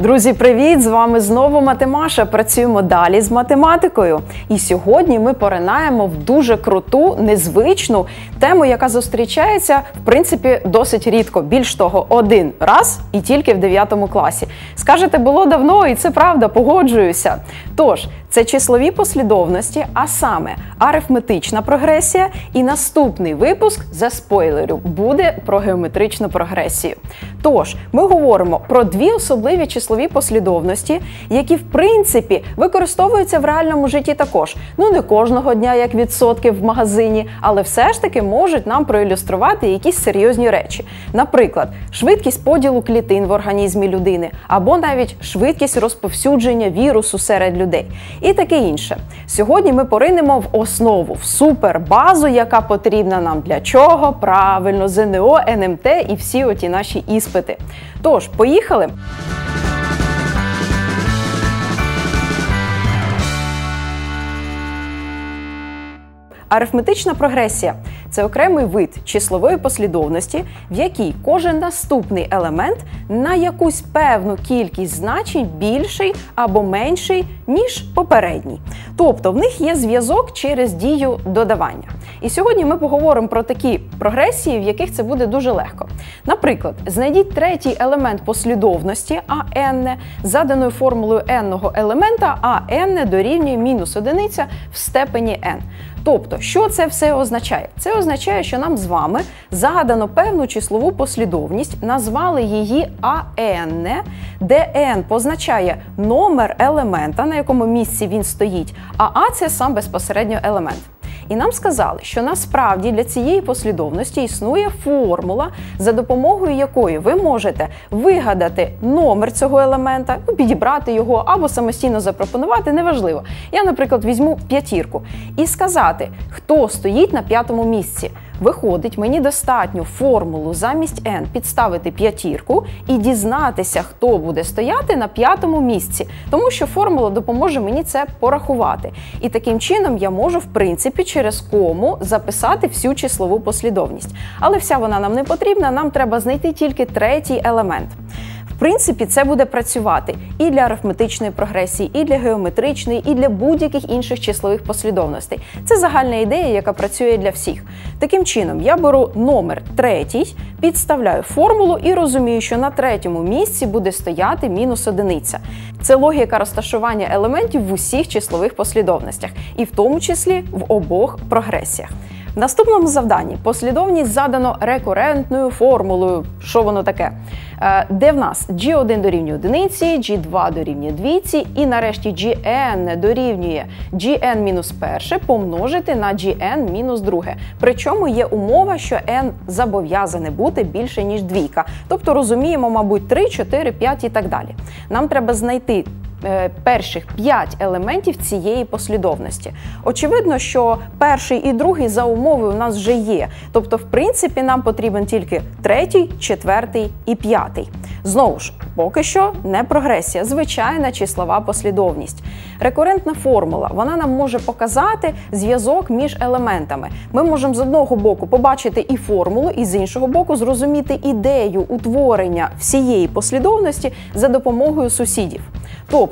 Друзі, привіт! З вами знову Матемаша. Працюємо далі з математикою. І сьогодні ми поринаємо в дуже круту, незвичну тему, яка зустрічається в принципі досить рідко. Більш того, один раз і тільки в 9 класі. Скажете, було давно, і це правда, погоджуюся. Тож, це числові послідовності, а саме арифметична прогресія. І наступний випуск за спойлерю буде про геометричну прогресію. Тож, ми говоримо про дві особливі числові послідовності, які в принципі використовуються в реальному житті також. Ну не кожного дня, як відсотки в магазині, але все ж таки можуть нам проілюструвати якісь серйозні речі. Наприклад, швидкість поділу клітин в організмі людини, або навіть швидкість розповсюдження вірусу серед людей і таке інше. Сьогодні ми поринемо в основу, в супербазу, яка потрібна нам для чого? Правильно, ЗНО, НМТ і всі оті наші іспити. Тож, поїхали! Арифметична прогресія це окремий вид числової послідовності, в якій кожен наступний елемент на якусь певну кількість значень більший або менший, ніж попередній. Тобто в них є зв'язок через дію додавання. І сьогодні ми поговоримо про такі прогресії, в яких це буде дуже легко. Наприклад, знайдіть третій елемент послідовності АН заданою формулою n елемента, а n дорівнює мінус одиниця в степені n. Тобто, що це все означає? Це означає, що нам з вами загадано певну числову послідовність, назвали її АН, де n позначає номер елемента, на якому місці він стоїть, а А це сам безпосередньо елемент. І нам сказали, що насправді для цієї послідовності існує формула, за допомогою якої ви можете вигадати номер цього елемента, ну, підібрати його або самостійно запропонувати, неважливо. Я, наприклад, візьму п'ятірку і сказати, хто стоїть на п'ятому місці. Виходить, мені достатньо формулу замість n підставити п'ятірку і дізнатися, хто буде стояти на п'ятому місці, тому що формула допоможе мені це порахувати. І таким чином я можу, в принципі, через кому записати всю числову послідовність. Але вся вона нам не потрібна, нам треба знайти тільки третій елемент. В принципі, це буде працювати і для арифметичної прогресії, і для геометричної, і для будь-яких інших числових послідовностей. Це загальна ідея, яка працює для всіх. Таким чином, я беру номер третій, підставляю формулу і розумію, що на третьому місці буде стояти мінус одиниця. Це логіка розташування елементів в усіх числових послідовностях, і в тому числі в обох прогресіях. Наступному завданні послідовність задано рекурентною формулою. Що воно таке? Е, де в нас G1 дорівнює одиниці, G2 дорівнює двійці, і нарешті Gn дорівнює Gn мінус перше помножити на Gn мінус друге. Причому є умова, що n зобов'язане бути більше, ніж двійка. Тобто розуміємо, мабуть, 3, 4, 5 і так далі. Нам треба знайти перших п'ять елементів цієї послідовності. Очевидно, що перший і другий за умови у нас вже є. Тобто, в принципі, нам потрібен тільки третій, четвертий і п'ятий. Знову ж, поки що не прогресія, звичайна числова послідовність. Рекурентна формула вона нам може показати зв'язок між елементами. Ми можемо з одного боку побачити і формулу, і з іншого боку зрозуміти ідею утворення всієї послідовності за допомогою сусідів. Тобто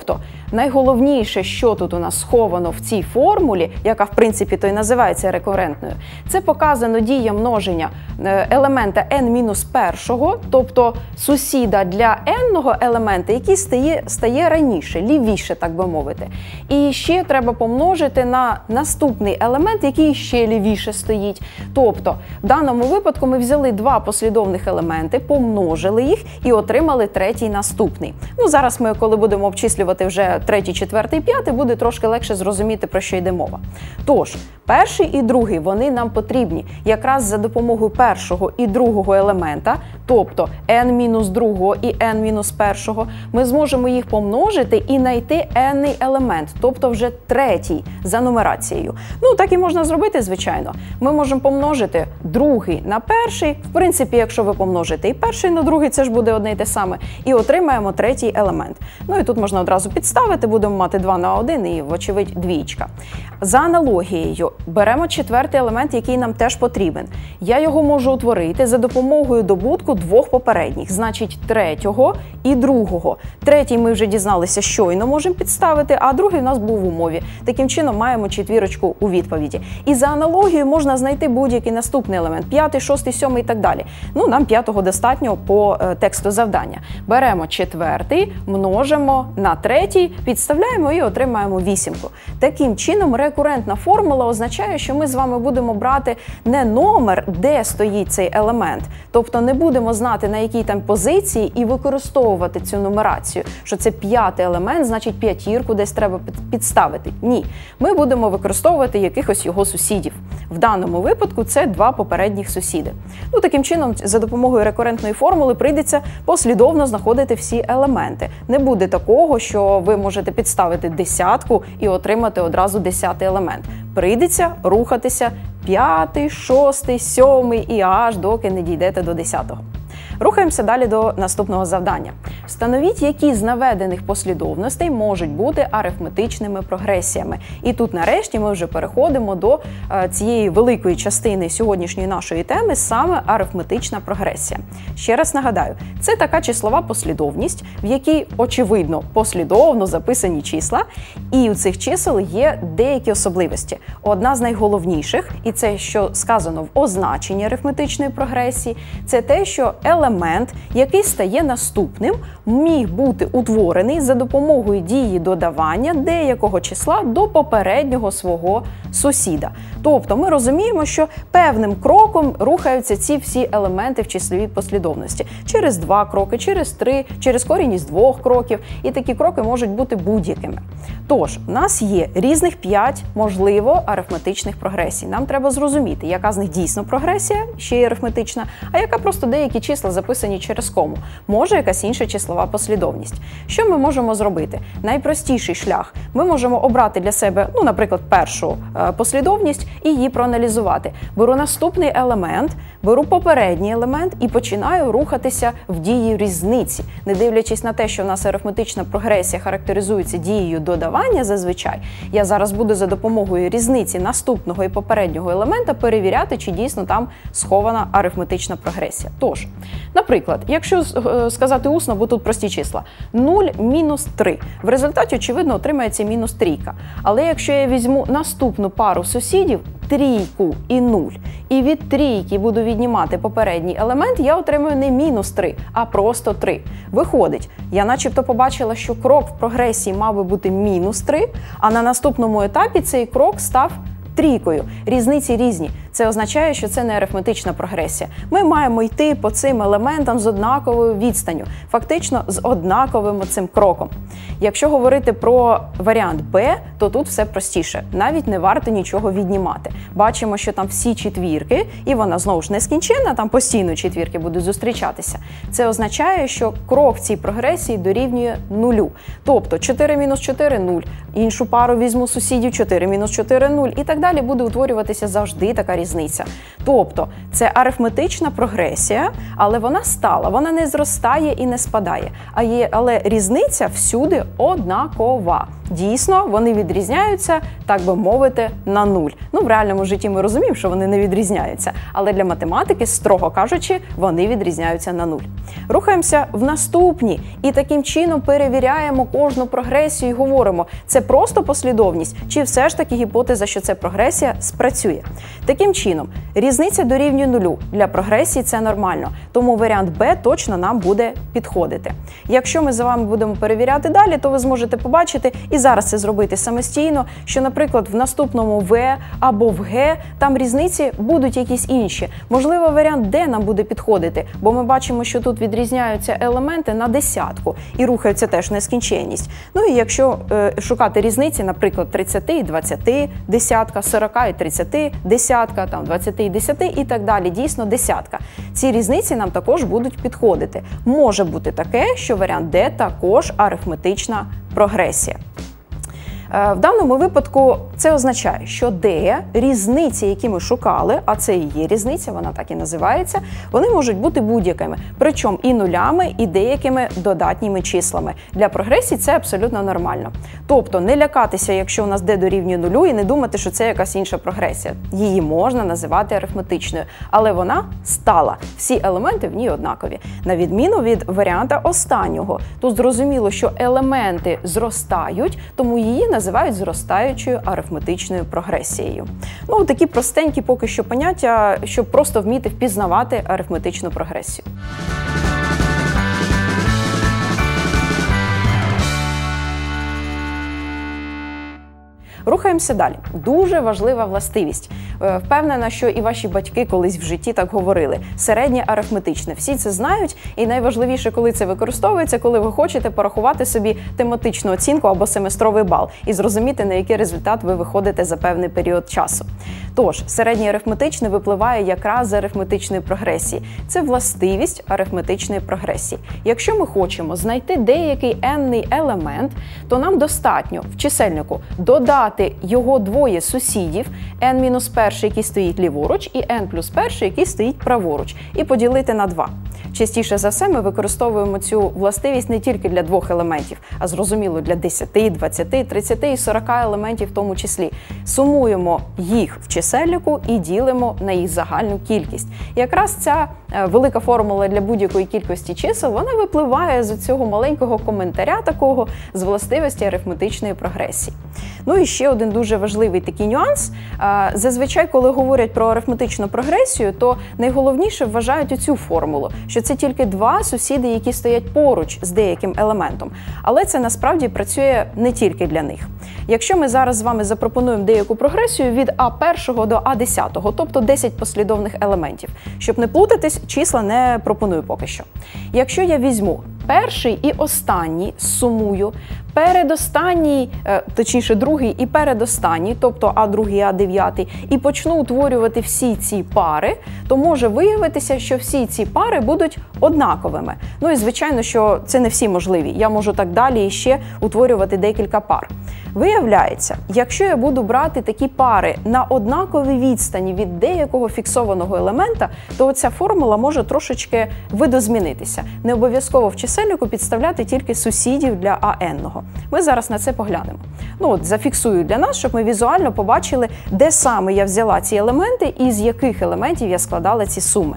найголовніше, що тут у нас сховано в цій формулі, яка в принципі то й називається рекурентною, це показано дія множення е, елемента n-1, тобто сусіда для n елемента, який стає стає раніше, лівіше, так би мовити. І ще треба помножити на наступний елемент, який ще лівіше стоїть. Тобто, в даному випадку ми взяли два послідовних елементи, помножили їх і отримали третій наступний. Ну, Зараз ми, коли будемо обчислювати вже третій, четвертий, п'ятий, буде трошки легше зрозуміти, про що йде мова. Тож, перший і другий вони нам потрібні якраз за допомогою першого і другого елемента, тобто n-2 і n-1, ми зможемо їх помножити і знайти n елемент, тобто вже третій за нумерацією. Ну, так і можна зробити, звичайно. Ми можемо помножити другий на перший. В принципі, якщо ви помножите і перший на другий, це ж буде одне й те саме. І отримаємо третій елемент. Ну і тут можна одразу підставити, будемо мати 2 на 1 і, вочевидь, двічка. За аналогією, беремо четвертий елемент, який нам теж потрібен. Я його можу утворити за допомогою добутку двох попередніх, значить третього і другого. Третій ми вже дізналися, щойно можемо підставити, а другий у нас був в умові. Таким чином маємо четвірочку у відповіді. І за аналогією можна знайти будь-який наступний елемент п'ятий, шостий, сьомий і так далі. Ну, нам п'ятого достатньо по е, тексту завдання. Беремо четвертий, множимо на третій, підставляємо і отримаємо вісімку. Таким чином, рекурентна формула означає, що ми з вами будемо брати не номер, де стоїть цей елемент, тобто не будемо знати на якій там позиції і використовувати цю нумерацію, що це п'ятий елемент, значить п'ятірку десь треба підставити. Ні, ми будемо використовувати якихось його сусідів. В даному випадку це два попередніх сусіди. Ну таким чином, за допомогою рекурентної формули прийдеться послідовно знаходити всі елементи. Не буде такого, що ви можете підставити десятку і отримати одразу десятий елемент. Прийдеться рухатися п'ятий, шостий, сьомий і аж доки не дійдете до десятого. Рухаємося далі до наступного завдання. Встановіть, які з наведених послідовностей можуть бути арифметичними прогресіями. І тут, нарешті, ми вже переходимо до е, цієї великої частини сьогоднішньої нашої теми, саме арифметична прогресія. Ще раз нагадаю, це така числова послідовність, в якій очевидно послідовно записані числа, і у цих чисел є деякі особливості. Одна з найголовніших, і це що сказано в означенні арифметичної прогресії, це те, що елемент, який стає наступним, міг бути утворений за допомогою дії додавання деякого числа до попереднього свого сусіда. Тобто ми розуміємо, що певним кроком рухаються ці всі елементи в числовій послідовності через два кроки, через три, через корінь із двох кроків, і такі кроки можуть бути будь-якими. Тож, у нас є різних п'ять, можливо, арифметичних прогресій. Нам треба зрозуміти, яка з них дійсно прогресія, ще й арифметична, а яка просто деякі числа записані через кому. Може якась інша числова послідовність. Що ми можемо зробити? Найпростіший шлях ми можемо обрати для себе, ну, наприклад, першу е, послідовність і її проаналізувати. Беру наступний елемент, беру попередній елемент і починаю рухатися в дії різниці, не дивлячись на те, що в нас арифметична прогресія характеризується дією додавання зазвичай. Я зараз буду за допомогою різниці наступного і попереднього елемента перевіряти, чи дійсно там схована арифметична прогресія. Тож, наприклад, якщо е, сказати усно, бо тут прості числа 0 мінус 3. В результаті, очевидно, отримається мінус трійка. Але якщо я візьму наступну пару сусідів, трійку і 0, і від трійки буду віднімати попередній елемент, я отримую не мінус 3, а просто 3. Виходить, я начебто побачила, що крок в прогресії мав би бути мінус 3, а на наступному етапі цей крок став трійкою. Різниці різні. Це означає, що це не арифметична прогресія. Ми маємо йти по цим елементам з однаковою відстанню, фактично з однаковим цим кроком. Якщо говорити про варіант Б, то тут все простіше. Навіть не варто нічого віднімати. Бачимо, що там всі четвірки, і вона знову ж нескінченна, там постійно четвірки будуть зустрічатися. Це означає, що крок цій прогресії дорівнює нулю. Тобто 4 мінус 4 0, іншу пару візьму сусідів 4 мінус 4 0 і так далі буде утворюватися завжди така різниця. Тобто це арифметична прогресія, але вона стала, вона не зростає і не спадає. А є, але різниця всюди однакова. Дійсно, вони відрізняються, так би мовити, на нуль. Ну, в реальному житті ми розуміємо, що вони не відрізняються, але для математики, строго кажучи, вони відрізняються на нуль. Рухаємося в наступні і таким чином перевіряємо кожну прогресію і говоримо, це просто послідовність, чи все ж таки гіпотеза, що це прогресія, спрацює. Таким чином, різниця дорівнює нулю. Для прогресії це нормально, тому варіант Б точно нам буде підходити. Якщо ми з вами будемо перевіряти далі, то ви зможете побачити і зараз це зробити самостійно, що, наприклад, в наступному В або в Г там різниці будуть якісь інші. Можливо, варіант Д нам буде підходити, бо ми бачимо, що тут відрізняються елементи на десятку і рухаються теж нескінченність. Ну і якщо е, шукати різниці, наприклад, 30 і 20, десятка, 40 і 30, десятка, там 20 і 10 і так далі, дійсно десятка. Ці різниці нам також будуть підходити. Може бути таке, що варіант Д також арифметична прогресія. Е, в даному випадку це означає, що де різниці, які ми шукали, а це і є різниця, вона так і називається, вони можуть бути будь-якими, причому і нулями, і деякими додатніми числами. Для прогресії це абсолютно нормально. Тобто не лякатися, якщо у нас де дорівнює нулю, і не думати, що це якась інша прогресія. Її можна називати арифметичною, але вона стала. Всі елементи в ній однакові. На відміну від варіанта останнього. Тут зрозуміло, що елементи зростають, тому її називають зростаючою арифметичною прогресією. Ну, такі простенькі поки що поняття, щоб просто вміти впізнавати арифметичну прогресію. Рухаємося далі. Дуже важлива властивість. Е, впевнена, що і ваші батьки колись в житті так говорили. Середнє арифметичне. Всі це знають, і найважливіше, коли це використовується, коли ви хочете порахувати собі тематичну оцінку або семестровий бал і зрозуміти, на який результат ви виходите за певний період часу. Тож, середнє арифметичне випливає якраз з арифметичної прогресії. Це властивість арифметичної прогресії. Якщо ми хочемо знайти деякий енний елемент, то нам достатньо в чисельнику додати його двоє сусідів, n-1, який стоїть ліворуч, і n плюс 1, який стоїть праворуч, і поділити на 2. Частіше за все ми використовуємо цю властивість не тільки для двох елементів, а зрозуміло для 10, 20, 30 і 40 елементів в тому числі. Сумуємо їх в чисельнику і ділимо на їх загальну кількість. І якраз ця велика формула для будь-якої кількості чисел вона випливає з цього маленького коментаря, такого з властивості арифметичної прогресії. Ну і ще один дуже важливий такий нюанс. Зазвичай, коли говорять про арифметичну прогресію, то найголовніше вважають оцю формулу, що це тільки два сусіди, які стоять поруч з деяким елементом. Але це насправді працює не тільки для них. Якщо ми зараз з вами запропонуємо деяку прогресію від А1 до А10, тобто 10 послідовних елементів, щоб не плутатись, числа не пропоную поки що. Якщо я візьму перший і останній сумую, передостанній, е, точніше, другий і передостанній, тобто А 2 А 9 і почну утворювати всі ці пари, то може виявитися, що всі ці пари будуть однаковими. Ну і звичайно, що це не всі можливі. Я можу так далі ще утворювати декілька пар. Виявляється, якщо я буду брати такі пари на однаковій відстані від деякого фіксованого елемента, то ця формула може трошечки видозмінитися. Не обов'язково в чисельнику підставляти тільки сусідів для АН. Ми зараз на це поглянемо. Ну от Зафіксую для нас, щоб ми візуально побачили, де саме я взяла ці елементи і з яких елементів я складала ці суми.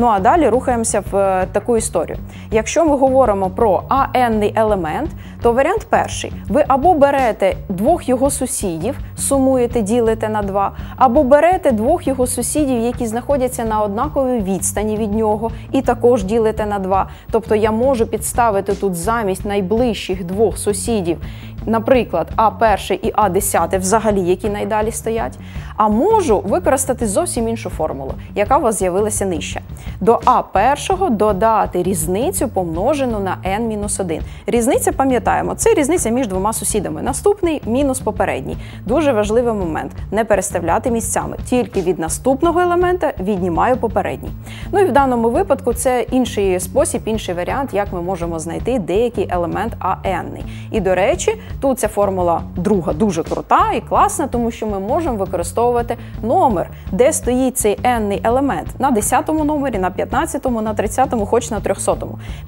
Ну а далі рухаємося в е, таку історію. Якщо ми говоримо про АНний елемент, то варіант перший: ви або берете двох його сусідів, сумуєте, ділите на два, або берете двох його сусідів, які знаходяться на однаковій відстані від нього, і також ділите на два. Тобто я можу підставити тут замість найближчих двох сусідів наприклад, А1 і А10 взагалі, які найдалі стоять, а можу використати зовсім іншу формулу, яка у вас з'явилася нижче. До А1 додати різницю помножену на n-1. Різниця, пам'ятаємо, це різниця між двома сусідами. Наступний мінус попередній. Дуже важливий момент не переставляти місцями. Тільки від наступного елемента віднімаю попередній. Ну і в даному випадку це інший спосіб, інший варіант, як ми можемо знайти деякий елемент АН. І, до речі, Тут ця формула друга дуже крута і класна, тому що ми можемо використовувати номер, де стоїть цей n елемент на 10-му номері, на 15, на 30, хоч на 300.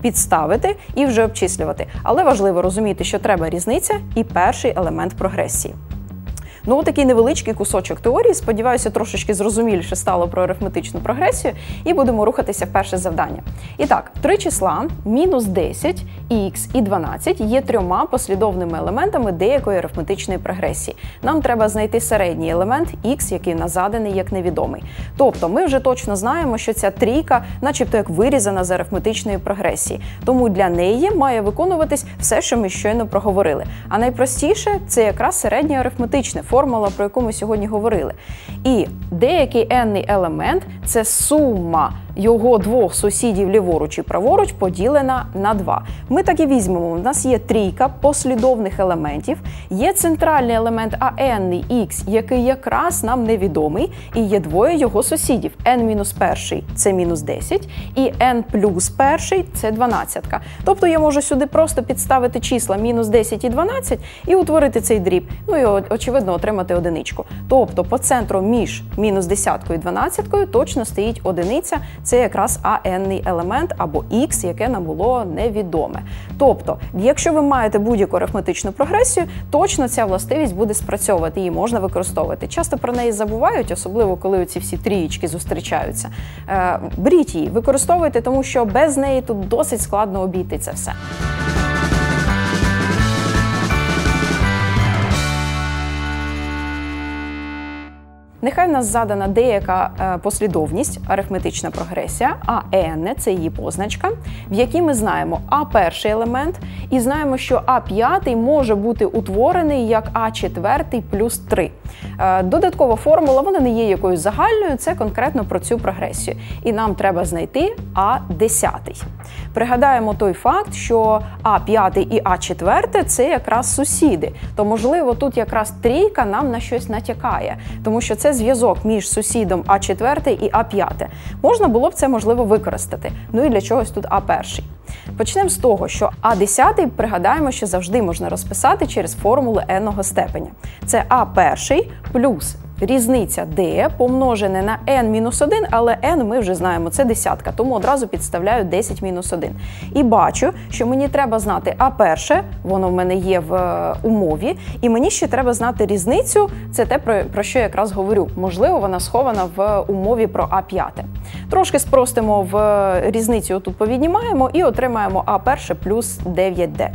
Підставити і вже обчислювати. Але важливо розуміти, що треба різниця і перший елемент прогресії. Ну, такий невеличкий кусочок теорії. Сподіваюся, трошечки зрозуміліше стало про арифметичну прогресію, і будемо рухатися в перше завдання. І так, три числа мінус 10, х і 12 є трьома послідовними елементами деякої арифметичної прогресії. Нам треба знайти середній елемент х, який нас заданий як невідомий. Тобто, ми вже точно знаємо, що ця трійка, начебто, як вирізана з арифметичної прогресії. Тому для неї має виконуватись все, що ми щойно проговорили. А найпростіше це якраз середнє арифметичне формула, про яку ми сьогодні говорили. І деякий n елемент це сума його двох сусідів ліворуч і праворуч поділена на 2. Ми так і візьмемо. У нас є трійка послідовних елементів, є центральний елемент АН Х, який якраз нам невідомий, і є двоє його сусідів. n-1 це мінус 10, і n плюс 1 це 12. Тобто я можу сюди просто підставити числа мінус 10 і 12 і утворити цей дріб. Ну і очевидно отримати одиничку. Тобто по центру між мінус 10 і 12 точно стоїть одиниця це якраз АНний елемент або Х, яке нам було невідоме. Тобто, якщо ви маєте будь-яку арифметичну прогресію, точно ця властивість буде спрацьовувати, її можна використовувати. Часто про неї забувають, особливо коли ці всі трієчки зустрічаються. Е, беріть її, використовуйте, тому що без неї тут досить складно обійти це все. Нехай в нас задана деяка е, послідовність, арифметична прогресія, а n – це її позначка, в якій ми знаємо а перший елемент, і знаємо, що а п'ятий може бути утворений як а четвертий плюс 3. Е, додаткова формула, вона не є якоюсь загальною, це конкретно про цю прогресію. І нам треба знайти а десятий. Пригадаємо той факт, що а п'ятий і а четверте це якраз сусіди. То, можливо, тут якраз трійка нам на щось натякає, тому що це зв'язок між сусідом А4 і А5. Можна було б це можливо використати. Ну і для чогось тут А1. Почнемо з того, що А10 пригадаємо, що завжди можна розписати через формулу n-го степеня. Це А1 плюс різниця d помножене на n-1, але n ми вже знаємо, це десятка, тому одразу підставляю 10-1. І бачу, що мені треба знати А перше, воно в мене є в е, умові, і мені ще треба знати різницю. Це те, про, що я якраз говорю. Можливо, вона схована в умові про А5. Трошки спростимо в е, різницю, тут повіднімаємо і отримаємо А перше плюс 9D.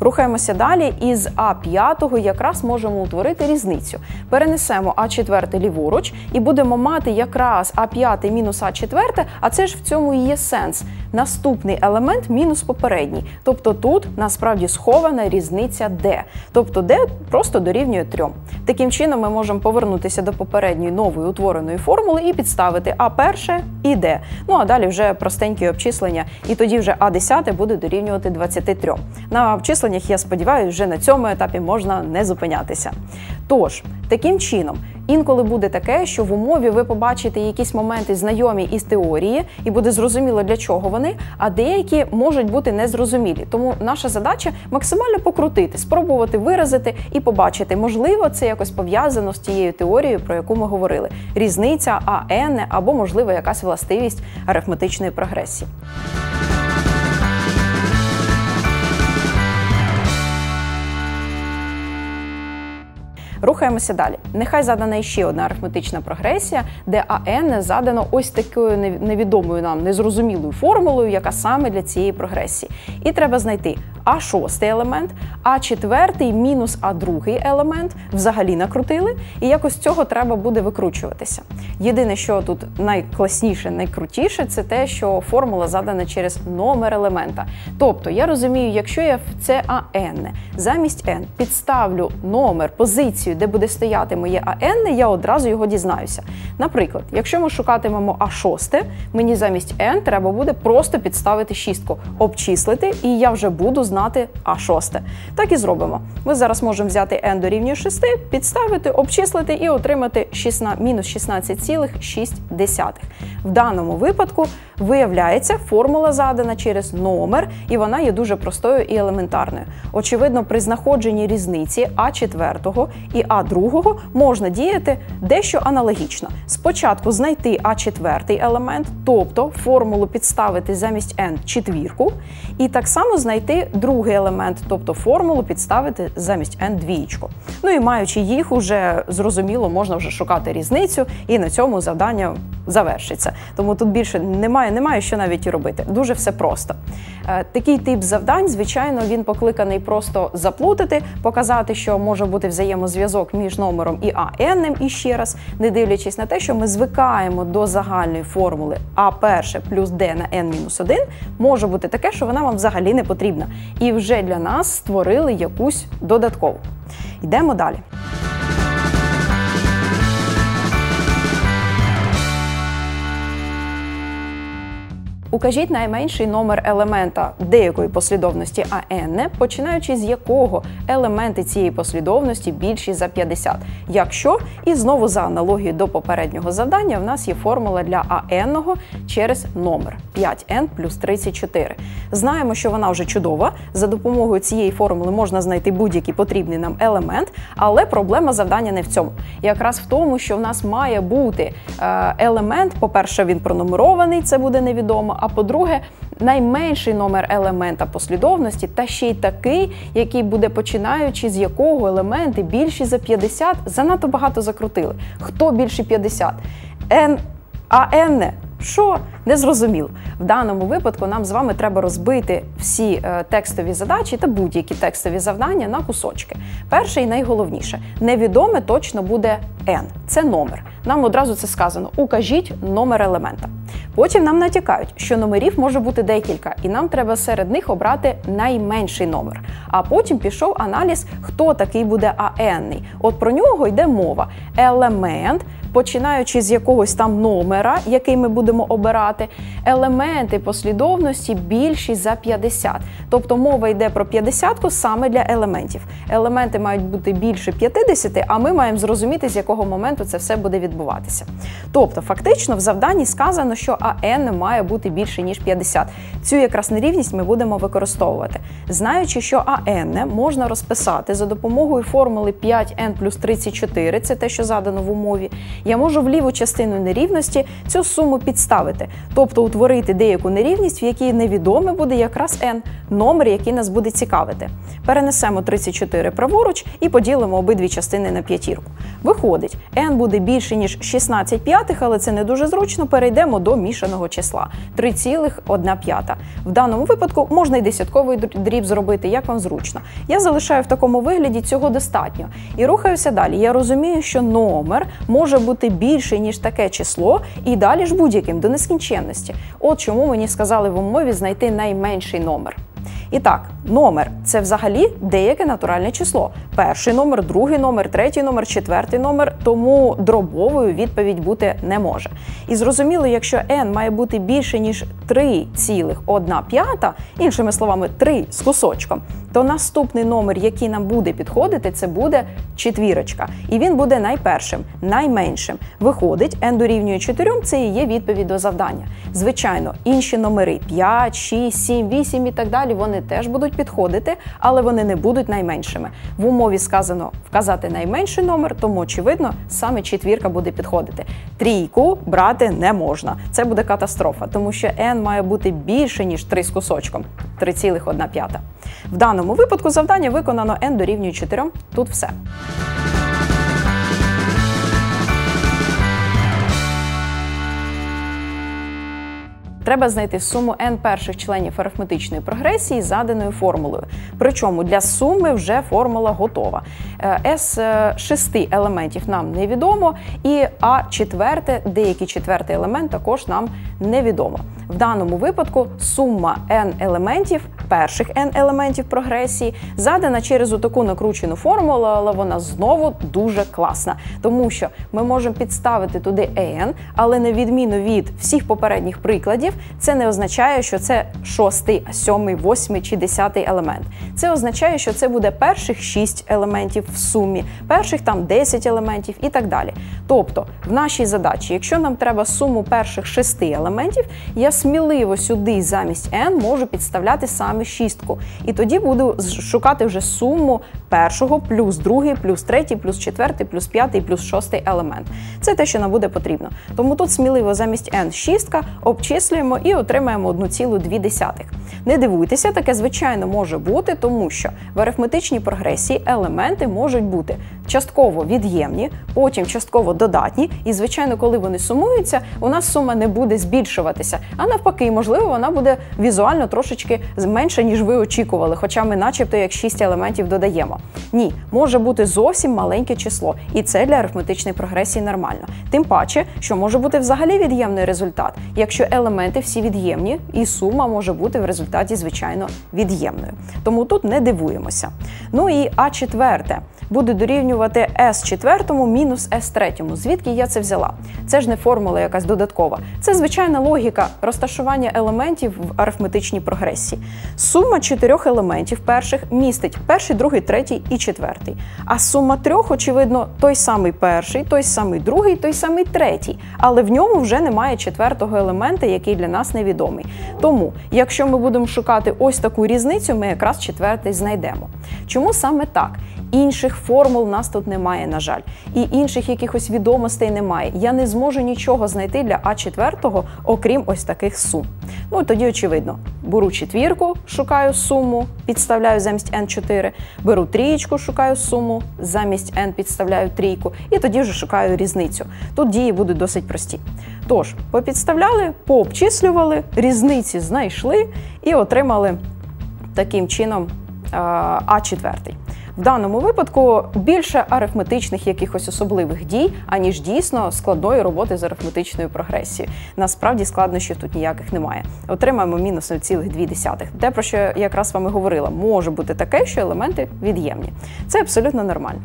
Рухаємося далі, і з А5 якраз можемо утворити різницю. Перенесемо А4 ліворуч і будемо мати якраз А5 мінус А4, а це ж в цьому і є сенс. Наступний елемент мінус попередній. Тобто тут насправді схована різниця D. Тобто D просто дорівнює 3. Таким чином ми можемо повернутися до попередньої нової утвореної формули і підставити А перше і D. Ну а далі вже простенькі обчислення, і тоді вже А10 буде дорівнювати 23. На обчисленнях, я сподіваюся, вже на цьому етапі можна не зупинятися. Тож, таким чином, інколи буде таке, що в умові ви побачите якісь моменти знайомі із теорії, і буде зрозуміло, для чого вони, а деякі можуть бути незрозумілі. Тому наша задача максимально покрутити, спробувати виразити і побачити, можливо, це якось пов'язано з тією теорією, про яку ми говорили: різниця АН або, можливо, якась властивість арифметичної прогресії. Рухаємося далі. Нехай задана ще одна арифметична прогресія, де АН задано ось такою невідомою нам незрозумілою формулою, яка саме для цієї прогресії. І треба знайти а шостий елемент, а четвертий мінус а другий елемент взагалі накрутили, і якось цього треба буде викручуватися. Єдине, що тут найкласніше, найкрутіше, це те, що формула задана через номер елемента. Тобто я розумію, якщо я в це АН замість N підставлю номер, позицію, де буде стояти моє АН, я одразу його дізнаюся. Наприклад, якщо ми шукатимемо А6, мені замість N треба буде просто підставити шістку, обчислити, і я вже буду знати знати А6. Так і зробимо. Ми зараз можемо взяти n дорівнює 6, підставити, обчислити і отримати 16, мінус 16,6. В даному випадку виявляється, формула задана через номер, і вона є дуже простою і елементарною. Очевидно, при знаходженні різниці А4 і А2 можна діяти дещо аналогічно. Спочатку знайти А4 елемент, тобто формулу підставити замість n четвірку, і так само знайти другий елемент, тобто формулу підставити замість n двієчку. Ну і маючи їх, уже зрозуміло, можна вже шукати різницю, і на цьому завдання завершиться. Тому тут більше немає, немає що навіть і робити. Дуже все просто. Е, такий тип завдань, звичайно, він покликаний просто заплутати, показати, що може бути взаємозв'язок між номером і АН, і ще раз, не дивлячись на те, що ми звикаємо до загальної формули А перше плюс Д на n-1, може бути таке, що вона вам взагалі не потрібна. І вже для нас створили якусь додаткову. Йдемо далі. Укажіть найменший номер елемента деякої послідовності АН, починаючи з якого елементи цієї послідовності більші за 50. Якщо і знову за аналогією до попереднього завдання, в нас є формула для АН через номер 5n плюс 34. Знаємо, що вона вже чудова. За допомогою цієї формули можна знайти будь-який потрібний нам елемент, але проблема завдання не в цьому. Якраз в тому, що в нас має бути е, елемент, по-перше, він пронумерований, це буде невідомо. А по-друге, найменший номер елемента послідовності, та ще й такий, який буде починаючи з якого елементи більші за 50, занадто багато закрутили. Хто більше 50? N, а N що не зрозуміло. В даному випадку нам з вами треба розбити всі е, текстові задачі та будь-які текстові завдання на кусочки. Перше і найголовніше невідоме точно буде n. Це номер. Нам одразу це сказано: укажіть номер елемента. Потім нам натякають, що номерів може бути декілька, і нам треба серед них обрати найменший номер. А потім пішов аналіз, хто такий буде АНний. От про нього йде мова. Елемент, починаючи з якогось там номера, який ми будемо обирати, елементи послідовності більші за 50. Тобто мова йде про 50 саме для елементів. Елементи мають бути більше 50, а ми маємо зрозуміти, з якого моменту це все буде відбуватися. Тобто, фактично, в завданні сказано, що АН має бути більше, ніж 50. Цю якраз нерівність ми будемо використовувати. Знаючи, що АН можна розписати за допомогою формули 5n плюс 34, це те, що задано в умові, я можу в ліву частину нерівності цю суму підставити, тобто утворити деяку нерівність, в якій невідоме буде якраз n, номер, який нас буде цікавити. Перенесемо 34 праворуч і поділимо обидві частини на п'ятірку. Виходить, n буде більше, ніж 16 п'ятих, але це не дуже зручно. Перейдемо до мішаного числа 3,1 п'ята. В даному випадку можна й десятковий дріб зробити, як вам зручно. Я залишаю в такому вигляді, цього достатньо. І рухаюся далі. Я розумію, що номер може бути більший, ніж таке число, і далі ж будь-яким до нескінченності. От чому мені сказали в умові знайти найменший номер. І так, номер це взагалі деяке натуральне число. Перший номер, другий номер, третій номер, четвертий номер, тому дробовою відповідь бути не може. І зрозуміло, якщо n має бути більше, ніж 3,1 п'ята, іншими словами, 3 з кусочком, то наступний номер, який нам буде підходити, це буде четвірочка. І він буде найпершим, найменшим. Виходить, n дорівнює 4, це і є відповідь до завдання. Звичайно, інші номери 5, 6, 7, 8 і так далі, вони теж будуть підходити, але вони не будуть найменшими. В умові сказано вказати найменший номер, тому очевидно, саме четвірка буде підходити. Трійку брати не можна. Це буде катастрофа, тому що n має бути більше ніж 3 з кусочком 3,1 п'ята. В даному випадку завдання виконано n дорівнює 4. Тут все. Треба знайти суму n перших членів арифметичної прогресії заданою формулою. Причому для суми вже формула готова. С е, шести елементів нам невідомо, і А четверте, деякий четвертий елемент також нам невідомо. В даному випадку сума n елементів, перших n елементів прогресії, задана через таку накручену формулу, але вона знову дуже класна, тому що ми можемо підставити туди n, але на відміну від всіх попередніх прикладів, це не означає, що це шостий, сьомий, восьмий чи десятий елемент. Це означає, що це буде перших шість елементів в сумі, перших там 10 елементів і так далі. Тобто, в нашій задачі, якщо нам треба суму перших шести елементів, я сміливо сюди замість n можу підставляти саме шістку. І тоді буду шукати вже суму першого, плюс другий, плюс третій, плюс четвертий, плюс п'ятий, плюс шостий елемент. Це те, що нам буде потрібно. Тому тут сміливо замість n шістка обчислюємо і отримаємо 1,2. Не дивуйтеся, таке звичайно може бути, тому що в арифметичній прогресії елементи можуть бути частково від'ємні, потім частково додатні. І, звичайно, коли вони сумуються, у нас сума не буде збільшуватися. А навпаки, можливо, вона буде візуально трошечки менша, ніж ви очікували, хоча ми, начебто, як 6 елементів додаємо. Ні, може бути зовсім маленьке число, і це для арифметичної прогресії нормально. Тим паче, що може бути взагалі від'ємний результат, якщо елементи всі від'ємні, і сума може бути в результаті, звичайно, від'ємною. Тому тут не дивуємося. Ну і А четверте. Буде дорівнювати s четвертому мінус s третьому. Звідки я це взяла? Це ж не формула якась додаткова. Це звичайна логіка розташування елементів в арифметичній прогресії. Сума чотирьох елементів перших містить перший, другий, третій і четвертий. А сума трьох, очевидно, той самий перший, той самий другий, той самий третій. Але в ньому вже немає четвертого елемента, який для нас невідомий. Тому, якщо ми будемо шукати ось таку різницю, ми якраз четвертий знайдемо. Чому саме так? Інших формул у нас тут немає, на жаль, і інших якихось відомостей немає. Я не зможу нічого знайти для А4, окрім ось таких сум. Ну тоді, очевидно, беру четвірку, шукаю суму, підставляю замість n4, беру трієчку, шукаю суму, замість n підставляю трійку, і тоді вже шукаю різницю. Тут дії будуть досить прості. Тож, попідставляли, пообчислювали, різниці знайшли і отримали таким чином А4. В даному випадку більше арифметичних якихось особливих дій, аніж дійсно складної роботи з арифметичною прогресією. Насправді складнощів тут ніяких немає. Отримаємо мінус 0,2. Те, про що я якраз вами говорила, може бути таке, що елементи від'ємні. Це абсолютно нормально.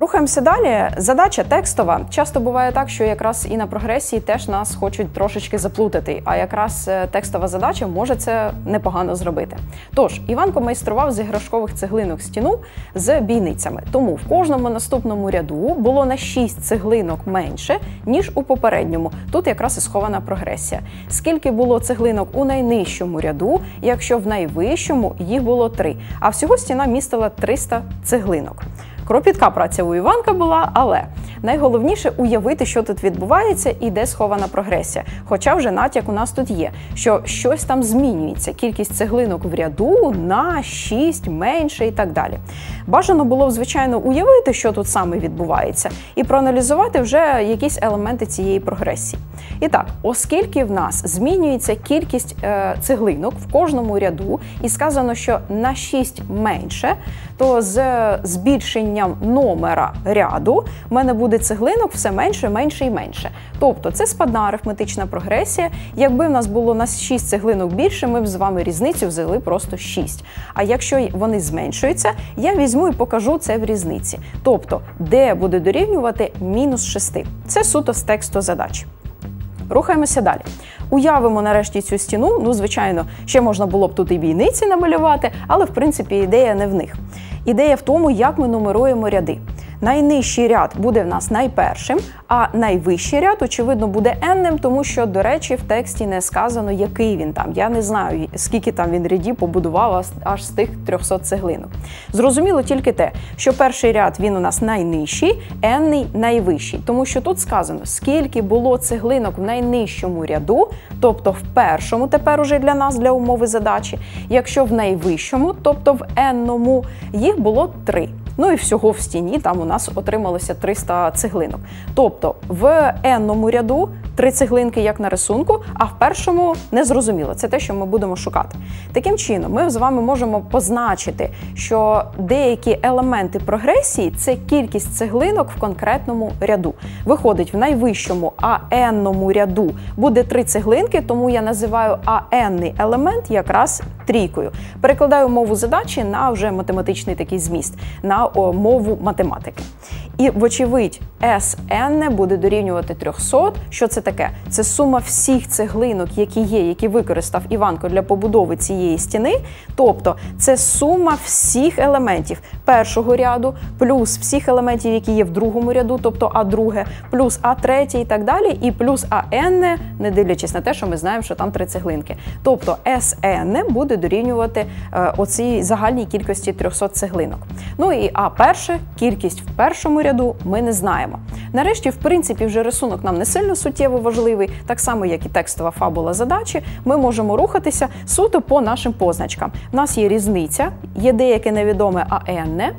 Рухаємося далі. Задача текстова. Часто буває так, що якраз і на прогресії теж нас хочуть трошечки заплутати. А якраз е, текстова задача може це непогано зробити. Тож, Іванко майстрував з іграшкових цеглинок стіну з бійницями. Тому в кожному наступному ряду було на 6 цеглинок менше, ніж у попередньому. Тут якраз і схована прогресія. Скільки було цеглинок у найнижчому ряду, якщо в найвищому їх було 3. А всього стіна містила 300 цеглинок. Кропітка праця у Іванка була, але найголовніше уявити, що тут відбувається і де схована прогресія. Хоча вже натяк у нас тут є, що щось там змінюється. Кількість цеглинок в ряду на 6 менше і так далі. Бажано було б, звичайно, уявити, що тут саме відбувається, і проаналізувати вже якісь елементи цієї прогресії. І так, оскільки в нас змінюється кількість е, цеглинок в кожному ряду, і сказано, що на 6 менше, то з збільшенням номера ряду в мене буде цеглинок все менше, менше і менше. Тобто це спадна арифметична прогресія. Якби в нас було на 6 цеглинок більше, ми б з вами різницю взяли просто 6. А якщо вони зменшуються, я візьму і покажу це в різниці. Тобто, де буде дорівнювати мінус 6. Це суто з тексту задачі. Рухаємося далі. Уявимо нарешті цю стіну. Ну, звичайно, ще можна було б тут і бійниці намалювати, але в принципі ідея не в них. Ідея в тому, як ми нумеруємо ряди. Найнижчий ряд буде в нас найпершим, а найвищий ряд, очевидно, буде енним, тому що, до речі, в тексті не сказано, який він там. Я не знаю, скільки там він рядів побудував аж з тих 300 цеглинок. Зрозуміло тільки те, що перший ряд він у нас найнижчий, енний найвищий, тому що тут сказано, скільки було цеглинок в найнижчому ряду, тобто в першому, тепер уже для нас, для умови задачі, якщо в найвищому, тобто в енному, їх було три. Ну і всього в стіні там у нас отрималося 300 цеглинок. Тобто в енному ряду три цеглинки, як на рисунку, а в першому не зрозуміло. Це те, що ми будемо шукати. Таким чином, ми з вами можемо позначити, що деякі елементи прогресії це кількість цеглинок в конкретному ряду. Виходить, в найвищому АНному ряду буде три цеглинки, тому я називаю АНний елемент якраз трійкою. Перекладаю мову задачі на вже математичний такий зміст, на мову математики. І, вочевидь, SN буде дорівнювати 300. Що це таке? Це сума всіх цеглинок, які є, які використав Іванко для побудови цієї стіни. Тобто це сума всіх елементів першого ряду, плюс всіх елементів, які є в другому ряду, тобто А друге, плюс А третє і так далі, і плюс АН, не дивлячись на те, що ми знаємо, що там три цеглинки. Тобто SN буде дорівнювати е, оцій загальній кількості 300 цеглинок. Ну і А перше, кількість в першому ряду ми не знаємо. Нарешті, в принципі, вже рисунок нам не сильно суттєво важливий, так само, як і текстова фабула задачі, ми можемо рухатися суто по нашим позначкам. У нас є різниця, є деяке невідоме АН, е,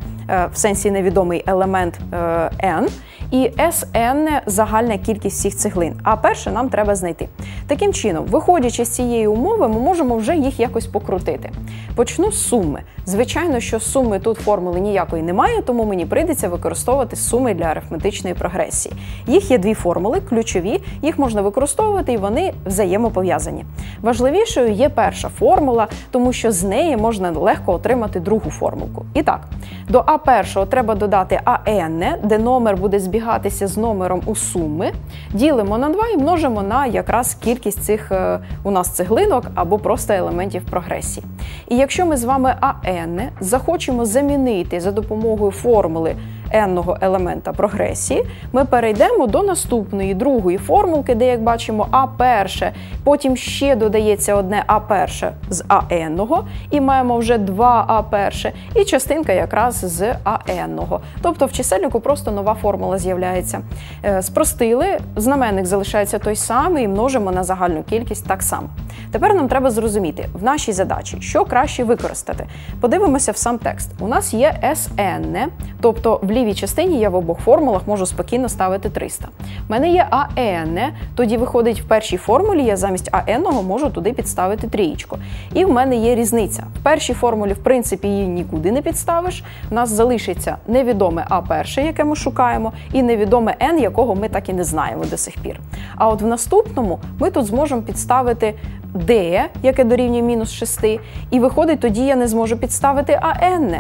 в сенсі невідомий елемент е, N, і SN загальна кількість всіх цеглин. А перше нам треба знайти. Таким чином, виходячи з цієї умови, ми можемо вже їх якось покрутити. Почну з суми. Звичайно, що суми тут формули ніякої немає, тому мені прийдеться використовувати суми для арифметичної прогресії. Їх є дві формули, ключові, їх можна використовувати і вони взаємопов'язані. Важливішою є перша формула, тому що з неї можна легко отримати другу формулку. І так, до А1 треба додати АН, де номер буде збігатися з номером у суми. Ділимо на 2 і множимо на якраз кількість цих е, у нас цеглинок або просто елементів прогресії. І якщо ми з вами АН захочемо замінити за допомогою формули n-ного елемента прогресії, ми перейдемо до наступної другої формулки, де, як бачимо, А перше, потім ще додається одне А перше з АН-ного, і маємо вже два А перше, і частинка якраз з АН-ного. Тобто в чисельнику просто нова формула з'являється. Е, спростили, знаменник залишається той самий і множимо на загальну кількість так само. Тепер нам треба зрозуміти в нашій задачі, що краще використати. Подивимося в сам текст. У нас є SN, тобто в лівій частині я в обох формулах можу спокійно ставити 300. У мене є АН, тоді виходить в першій формулі, я замість АН можу туди підставити трієчку. І в мене є різниця. В першій формулі, в принципі, її нікуди не підставиш. У нас залишиться невідоме А перше, яке ми шукаємо, і невідоме N, якого ми так і не знаємо до сих пір. А от в наступному ми тут зможемо підставити D, яке дорівнює мінус 6, і виходить, тоді я не зможу підставити АН,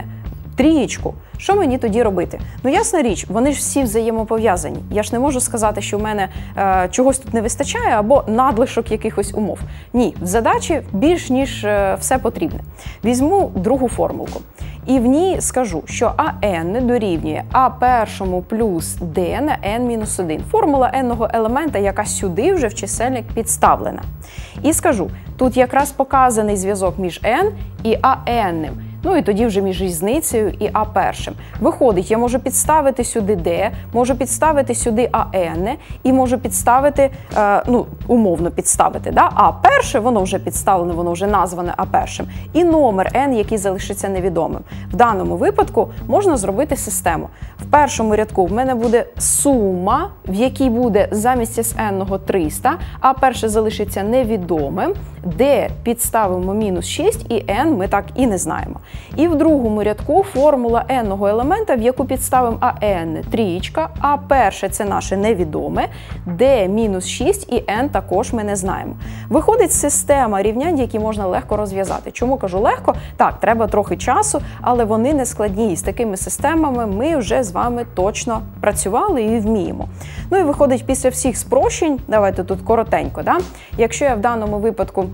трієчку. Що мені тоді робити? Ну, ясна річ, вони ж всі взаємопов'язані. Я ж не можу сказати, що в мене е, чогось тут не вистачає або надлишок якихось умов. Ні, в задачі більш ніж е, все потрібне. Візьму другу формулку. І в ній скажу, що АН дорівнює А першому плюс Д на N-1. Формула n-ного елемента, яка сюди вже в чисельник підставлена. І скажу, тут якраз показаний зв'язок між n і АН. Ну і тоді вже між різницею і А першим. Виходить, я можу підставити сюди Д, можу підставити сюди АН і можу підставити, е, ну, умовно підставити. Да? А перше, воно вже підставлене, воно вже назване А першим. І номер N, який залишиться невідомим. В даному випадку можна зробити систему. В першому рядку в мене буде сума, в якій буде замість SN 300, а перше залишиться невідомим, де підставимо мінус 6 і n ми так і не знаємо. І в другому рядку формула n-ного елемента, в яку підставимо АН трієчка, а перше це наше невідоме, d мінус 6 і n також ми не знаємо. Виходить система рівнянь, які можна легко розв'язати. Чому кажу легко? Так, треба трохи часу, але вони не складні. І з такими системами ми вже з вами точно працювали і вміємо. Ну і виходить, після всіх спрощень, давайте тут коротенько, да? якщо я в даному випадку.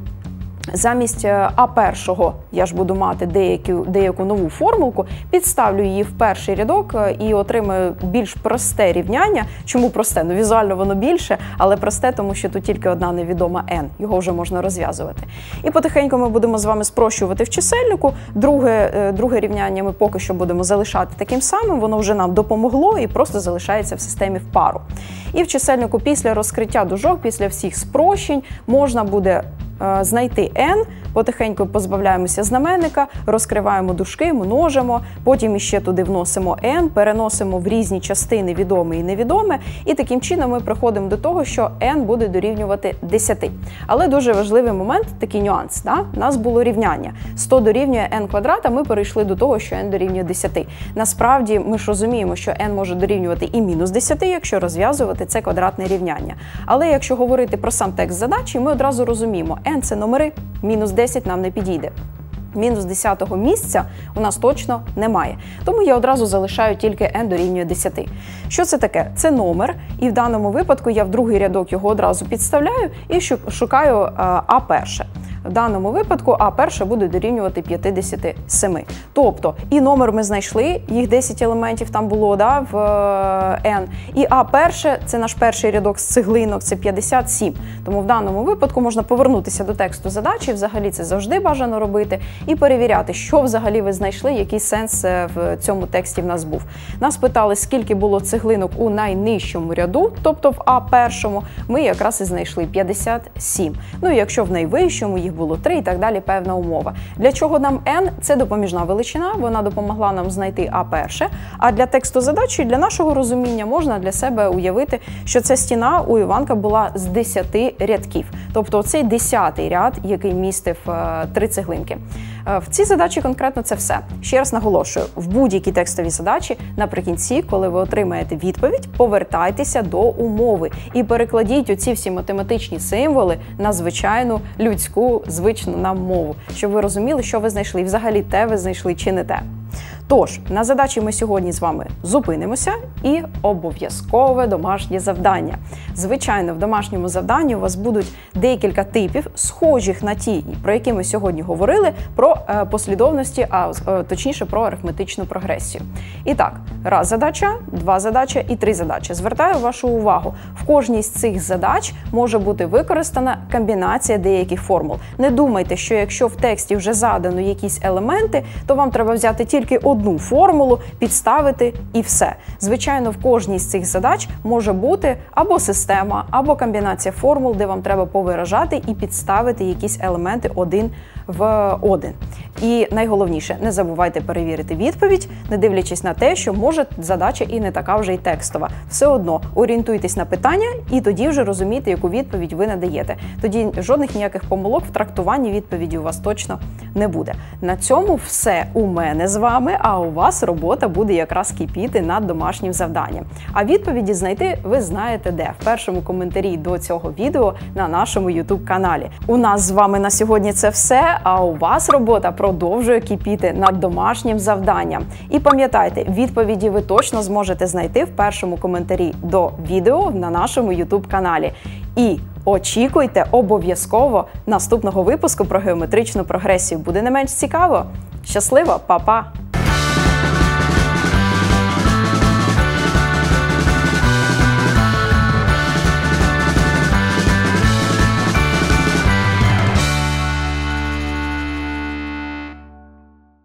Замість е, А першого я ж буду мати деяку, деяку нову формулку, підставлю її в перший рядок е, і отримаю більш просте рівняння. Чому просте? Ну візуально воно більше, але просте, тому що тут тільки одна невідома n, його вже можна розв'язувати. І потихеньку ми будемо з вами спрощувати в чисельнику. Друге е, друге рівняння ми поки що будемо залишати таким самим, воно вже нам допомогло і просто залишається в системі в пару. І в чисельнику після розкриття дужок, після всіх спрощень можна буде знайти n, потихеньку позбавляємося знаменника, розкриваємо дужки, множимо, потім іще туди вносимо n, переносимо в різні частини відоме і невідоме, і таким чином ми приходимо до того, що n буде дорівнювати 10. Але дуже важливий момент, такий нюанс. Да? У нас було рівняння. 100 дорівнює n квадрат, а ми перейшли до того, що n дорівнює 10. Насправді ми ж розуміємо, що n може дорівнювати і мінус 10, якщо розв'язувати це квадратне рівняння. Але якщо говорити про сам текст задачі, ми одразу розуміємо, n – це номери, мінус 10 нам не підійде. Мінус 10 місця у нас точно немає. Тому я одразу залишаю тільки n дорівнює 10. Що це таке? Це номер, і в даному випадку я в другий рядок його одразу підставляю і шукаю А перше. В даному випадку А перше буде дорівнювати 57. Тобто і номер ми знайшли, їх 10 елементів там було да, в N. Е, і А перше це наш перший рядок з цеглинок, це 57. Тому в даному випадку можна повернутися до тексту задачі, взагалі це завжди бажано робити, і перевіряти, що взагалі ви знайшли, який сенс е, в цьому тексті в нас був. Нас питали, скільки було цеглинок у найнижчому ряду, тобто в А першому, ми якраз і знайшли 57. Ну і якщо в найвищому їх було 3 і так далі певна умова. Для чого нам n? Це допоміжна величина, вона допомогла нам знайти А перше. А для тексту задачі, для нашого розуміння, можна для себе уявити, що ця стіна у Іванка була з 10 рядків. Тобто цей 10 ряд, який містив е, три цеглинки. Е, В цій задачі конкретно це все. Ще раз наголошую: в будь-якій текстовій задачі наприкінці, коли ви отримаєте відповідь, повертайтеся до умови і перекладіть оці всі математичні символи на звичайну людську звичну нам мову, щоб ви розуміли, що ви знайшли, і взагалі те ви знайшли чи не те. Тож на задачі ми сьогодні з вами зупинимося і обов'язкове домашнє завдання. Звичайно, в домашньому завданні у вас будуть декілька типів, схожих на ті, про які ми сьогодні говорили, про е, послідовності, а е, точніше про арифметичну прогресію. І так, раз задача, два задача і три задачі. Звертаю вашу увагу, в кожній з цих задач може бути використана комбінація деяких формул. Не думайте, що якщо в тексті вже задано якісь елементи, то вам треба взяти тільки одну формулу, підставити і все. Звичайно, в кожній з цих задач може бути або система, або комбінація формул, де вам треба повиражати і підставити якісь елементи один в один. І найголовніше, не забувайте перевірити відповідь, не дивлячись на те, що може задача і не така вже й текстова. Все одно орієнтуйтесь на питання і тоді вже розумійте, яку відповідь ви надаєте. Тоді жодних ніяких помилок в трактуванні відповіді у вас точно не буде. На цьому все у мене з вами. А у вас робота буде якраз кипіти над домашнім завданням. А відповіді знайти ви знаєте де в першому коментарі до цього відео на нашому youtube каналі. У нас з вами на сьогодні це все. А у вас робота продовжує кипіти над домашнім завданням. І пам'ятайте, відповіді ви точно зможете знайти в першому коментарі до відео на нашому youtube каналі. І очікуйте обов'язково наступного випуску про геометричну прогресію. Буде не менш цікаво. Щасливо, па-па!